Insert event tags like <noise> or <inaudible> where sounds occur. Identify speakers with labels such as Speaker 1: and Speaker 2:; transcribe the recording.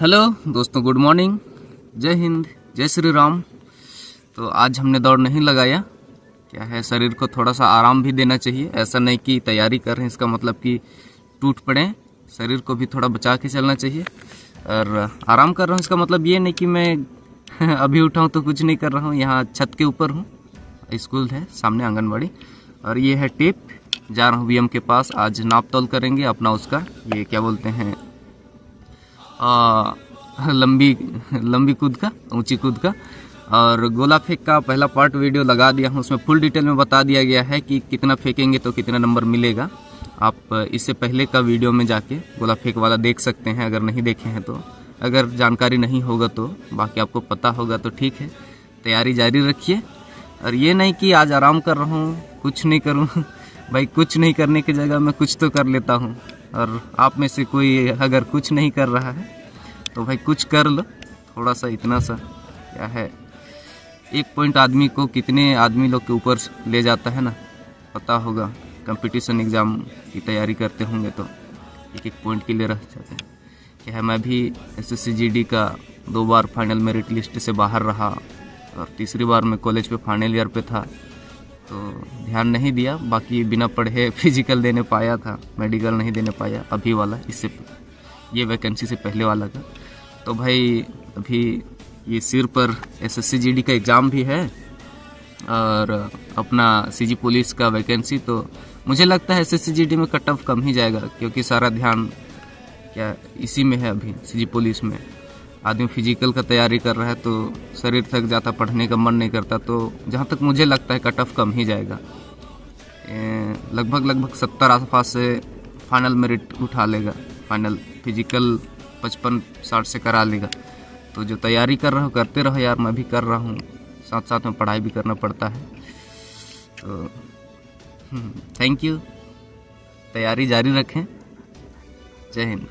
Speaker 1: Hello, दोस्तों, good morning. जय हिंद, जय श्री राम तो आज हमने दौड़ नहीं लगाया। क्या है, शरीर को थोड़ा सा आराम भी देना चाहिए। ऐसा नहीं कि तैयारी कर रहे हैं, इसका मतलब कि टूट पड़े शरीर को भी थोड़ा बचा के चलना चाहिए। और आराम कर रहा हूँ, इसका मतलब ये नहीं कि मैं <laughs> अभी उठाऊँ तो कुछ नहीं कर रहा हूँ। यहाँ छत के ऊपर हूँ। स्कूल है, सामने आंगनबाड़ी। और ये है टेप। जा रहा हूँ वी के पास। आज नाप तोल करेंगे, अपना उसका। ये क्या बोलते हैं? आ, लंबी लंबी कूद का ऊँची कूद का और गोला फेंक का पहला पार्ट वीडियो लगा दिया हूँ उसमें फुल डिटेल में बता दिया गया है कि कितना फेंकेंगे तो कितना नंबर मिलेगा। आप इससे पहले का वीडियो में जाके गोला फेंक वाला देख सकते हैं अगर नहीं देखे हैं तो। अगर जानकारी नहीं होगा तो बाकी आपको पता होगा तो ठीक है तैयारी जारी रखिए। और ये नहीं कि आज आराम कर रहा हूँ कुछ नहीं करूँ <laughs> भाई कुछ नहीं करने की जगह मैं कुछ तो कर लेता हूँ। और आप में से कोई अगर कुछ नहीं कर रहा है तो भाई कुछ कर लो। थोड़ा सा इतना सा, क्या है? एक पॉइंट आदमी को कितने आदमी लोग के ऊपर ले जाता है ना, पता होगा। कंपटीशन एग्ज़ाम की तैयारी करते होंगे तो एक एक पॉइंट के लिए रह जाते हैं। क्या है, मैं भी एस एस का दो बार फाइनल मेरिट लिस्ट से बाहर रहा और तीसरी बार मैं कॉलेज पे फाइनल ईयर पे था। तो ध्यान नहीं दिया, बाकी बिना पढ़े फ़िज़िकल देने पाया था मेडिकल नहीं देने पाया, अभी वाला, इससे ये वैकेंसी से पहले वाला का तो भाई, अभी ये सिर पर एस एस का एग्ज़ाम भी है, और अपना सीजी पुलिस का वैकेंसी तो मुझे लगता है एस एस में कट ऑफ़ कम ही जाएगा, क्योंकि सारा ध्यान क्या इसी में है अभी सीजी पुलिस में। आदमी फ़िज़िकल का तैयारी कर रहा है तो शरीर थक जाता पढ़ने का मन नहीं करता तो जहाँ तक मुझे लगता है कट ऑफ़ कम ही जाएगा। लगभग लगभग सत्तर आसपास से फाइनल मेरिट उठा लेगा फाइनल फ़िज़िकल पचपन साठ से करा लेगा। तो जो तैयारी कर रहा हो करते रहो यार मैं भी कर रहा हूँ। साथ साथ में पढ़ाई भी करना पड़ता है। तो थैंक हम्म, यू तैयारी जारी रखें। जय हिंद।